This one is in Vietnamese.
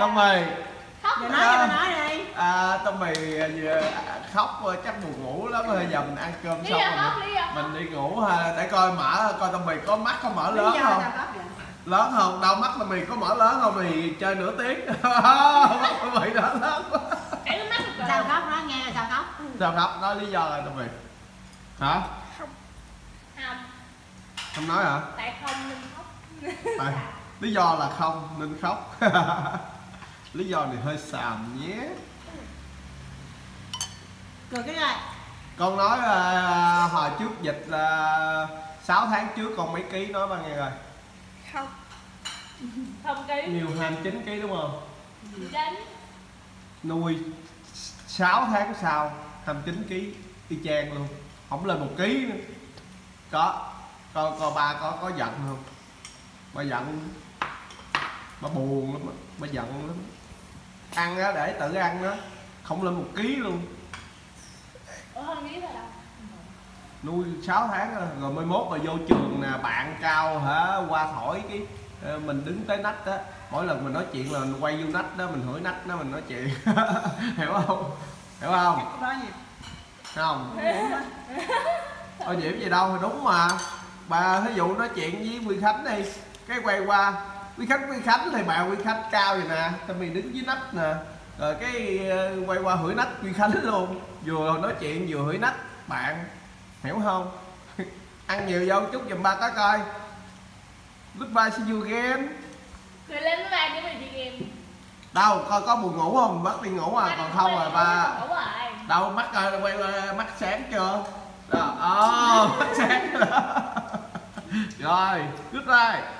tông mì khóc giờ nói cho nói đi. À, tông mì vừa khóc rồi, chắc buồn ngủ lắm rồi. Giờ mình ăn cơm xong do rồi khóc mình đi ngủ ha. Để coi mở coi tông mì có mắt có mở lớn không. lớn không? Đâu mắt tông mì có mở lớn không thì chơi nửa tiếng. Mắt tông mì đó lớn quá. Sao khóc? Nói nghe là sao khóc? Sao khóc? Nói lý do là tông mì hả? Không. Không nói hả? Tại không nên khóc. Tại, lý do là không nên khóc lý do này hơi xàm nhé. Cười cái này. Con nói à, hồi trước dịch là 6 tháng trước con mấy ký nói bao nhiêu rồi không. Không ký. Nhiều 29 ký đúng không? Đến nuôi 6 tháng sau 29 ký y chang luôn. Không lên một ký nữa. Có coi coi ba có có giận không? Ba giận ba buồn lắm ba giận lắm. Ăn á để tự ăn đó không lên một ký luôn. Ủa rồi nuôi 6 tháng rồi, rồi mới mốt mà vô trường nè bạn cao hả qua thổi cái ờ, mình đứng tới nách á. Mỗi lần mình nói chuyện là mình quay vô nách đó mình hửi nách đó mình nói chuyện. Hiểu không? Hiểu không? Gì? Không? Ô nhiễm gì đâu đúng mà. Bà thí dụ nói chuyện với Quy Khánh đi cái quay qua Quy Khánh Quy Khánh thì bà Quy Khánh cao vậy nè. Tao mình đứng dưới nách nè. Rồi cái ờ, quay qua hửi nách Quy Khánh luôn. Vừa nói chuyện vừa hửi nách. Bạn hiểu không? Ăn nhiều vô chút giùm ba cái coi. Goodbye see you again. Người lên với ba để mình đi game. Đâu coi có buồn ngủ không? Bắt đi ngủ à còn không rồi ba. ngủ rồi. Đâu mắt coi quay qua mắt sáng chưa? Đó oh, mắt sáng rồi good night